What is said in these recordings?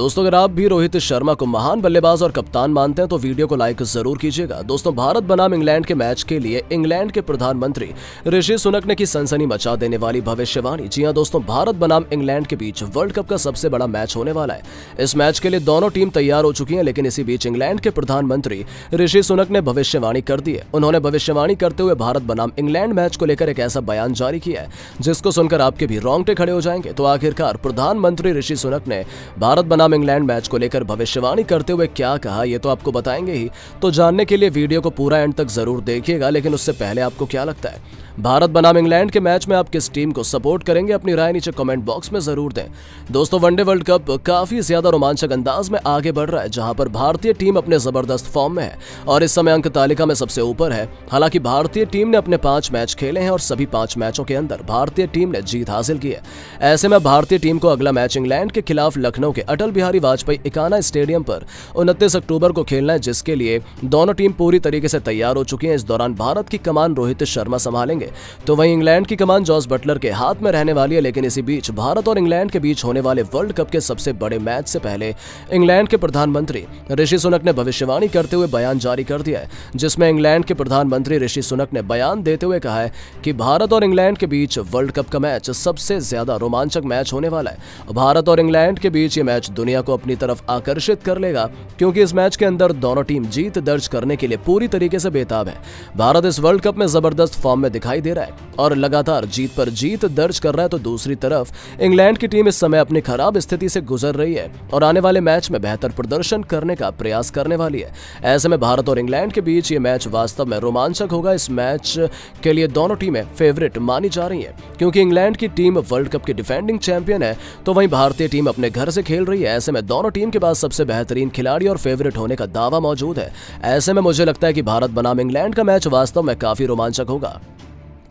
दोस्तों, अगर आप भी रोहित शर्मा को महान बल्लेबाज और कप्तान मानते हैं तो वीडियो को लाइक ज़रूर कीजिएगा। दोस्तों, भारत बनाम इंग्लैंड के मैच के लिए इंग्लैंड के प्रधानमंत्री ऋषि सुनक ने की सनसनी मचा देने वाली भविष्यवाणी। जी हाँ, दोस्तों, भारत बनाम इंग्लैंड के बीच वर्ल्ड कप का सबसे बड़ा मैच होने वाला है। इस मैच के लिए दोनों टीम तैयार हो चुकी है, लेकिन इसी बीच इंग्लैंड के प्रधानमंत्री ऋषि सुनक ने भविष्यवाणी कर दी है। उन्होंने भविष्यवाणी करते हुए भारत बनाम इंग्लैंड मैच को लेकर एक ऐसा बयान जारी किया है, जिसको सुनकर आपके भी रोंगटे खड़े हो जाएँगे। तो आखिरकार प्रधानमंत्री ऋषि सुनक ने भारत बनाम इंग्लैंड मैच को लेकर भविष्यवाणी करते हुए क्या कहा, ये तो आपको बताएँगे ही। तो जानने के लिए वीडियो को पूरा एंड तक ज़रूर देखिएगा, लेकिन उससे पहले आपको क्या लगता है? भारत बनाम इंग्लैंड के मैच में आप किस टीम को सपोर्ट करेंगे, अपनी राय नीचे कमेंट बॉक्स में ज़रूर दें। दोस्तों वनडे वर्ल्ड कप काफ़ी ज़्यादा रोमांचक अंदाज में आगे बढ़ रहा है, जहाँ पर भारतीय टीम अपने ज़बरदस्त फॉर्म में है, और इस समय अंक तालिका में सबसे ऊपर है। हालाँकि भारतीय टीम ने अपने पाँच मैच खेले हैं, और सभी पाँच मैचों के अंदर भारतीय टीम ने जीत हासिल की है। ऐसे में भारतीय टीम को अगला मैच इंग्लैंड के खिलाफ लखनऊ के अटल बिहारी वाजपेयी इकाना स्टेडियम पर उनतीस अक्टूबर को खेलना है, जिसके लिए दोनों टीम पूरी तरीके से तैयार हो चुकी है। इस दौरान भारत की कमान रोहित शर्मा संभालेंगे। तो वहीं इंग्लैंड की कमान जॉस बटलर के हाथ में रहने वाली है, लेकिन इसी बीच भारत और इंग्लैंड के बीच होने वाले वर्ल्ड कप के सबसे बड़े मैच से पहले इंग्लैंड के प्रधानमंत्री ऋषि सुनक ने भविष्यवाणी करते हुए बयान जारी कर दिया है, जिसमें इंग्लैंड के प्रधानमंत्री ऋषि सुनक ने बयान देते हुए कहा है कि भारत और इंग्लैंड के बीच वर्ल्ड कप का मैच सबसे ज़्यादा रोमांचक मैच होने वाला है। भारत और इंग्लैंड के बीच ये मैच दुनिया को अपनी तरफ़ आकर्षित कर लेगा, क्योंकि इस मैच के अंदर दोनों टीम जीत दर्ज करने के लिए पूरी तरीके से बेताब है। भारत इस वर्ल्ड कप में ज़बरदस्त फॉर्म में दिखाई दे रहा है, और लगातार जीत पर जीत दर्ज कर रहा है तो दूसरी तरफ़ इंग्लैंड की टीम इस समय अपनी खराब स्थिति से गुजर रही है, और आने वाले मैच में बेहतर प्रदर्शन करने का प्रयास करने वाली है। ऐसे में भारत और इंग्लैंड के बीच ये मैच वास्तव में रोमांचक होगा। इस मैच के लिए दोनों टीमें फेवरेट मानी जा रही है, क्योंकि इंग्लैंड की टीम वर्ल्ड कप की डिफेंडिंग चैंपियन है तो वहीं भारतीय टीम अपने घर से खेल रही है। ऐसे में दोनों टीम के पास सबसे बेहतरीन खिलाड़ी और फेवरेट होने का दावा मौजूद है। ऐसे में मुझे लगता है कि भारत बनाम इंग्लैंड का मैच वास्तव में काफ़ी रोमांचक होगा।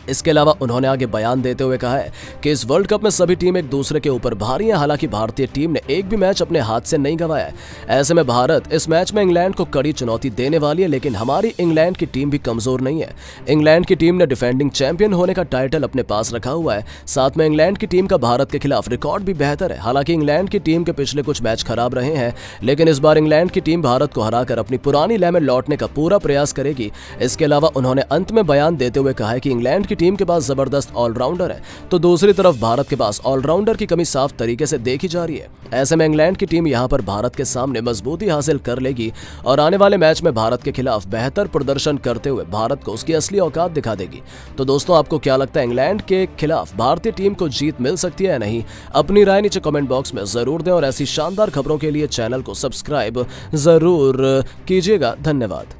इसके अलावा उन्होंने आगे बयान देते हुए कहा है कि इस वर्ल्ड कप में सभी टीम एक दूसरे के ऊपर भारी है। हालाँकि भारतीय टीम ने एक भी मैच अपने हाथ से नहीं गवाया है। ऐसे में भारत इस मैच में इंग्लैंड को कड़ी चुनौती देने वाली है, लेकिन हमारी इंग्लैंड की टीम भी कमज़ोर नहीं है। इंग्लैंड की टीम ने डिफेंडिंग चैंपियन होने का टाइटल अपने पास रखा हुआ है। साथ में इंग्लैंड की टीम का भारत के खिलाफ रिकॉर्ड भी बेहतर है। हालाँकि इंग्लैंड की टीम के पिछले कुछ मैच खराब रहे हैं, लेकिन इस बार इंग्लैंड की टीम भारत को हराकर अपनी पुरानी लय में लौटने का पूरा प्रयास करेगी। इसके अलावा उन्होंने अंत में बयान देते हुए कहा है कि इंग्लैंड की टीम के पास ज़बरदस्त ऑलराउंडर है। तो दूसरी तरफ़ भारत के पास ऑलराउंडर की कमी साफ़ तरीके से देखी जा रही है। ऐसे में इंग्लैंड की टीम यहाँ पर भारत के सामने मजबूती हासिल कर लेगी और आने वाले मैच में भारत के खिलाफ बेहतर प्रदर्शन करते हुए भारत को उसकी असली औकात दिखा देगी। तो दोस्तों, आपको क्या लगता है, इंग्लैंड के खिलाफ भारतीय टीम को जीत मिल सकती है या नहीं? अपनी राय नीचे कमेंट बॉक्स में ज़रूर दें और ऐसी शानदार खबरों के लिए चैनल को सब्सक्राइब ज़रूर कीजिएगा। धन्यवाद।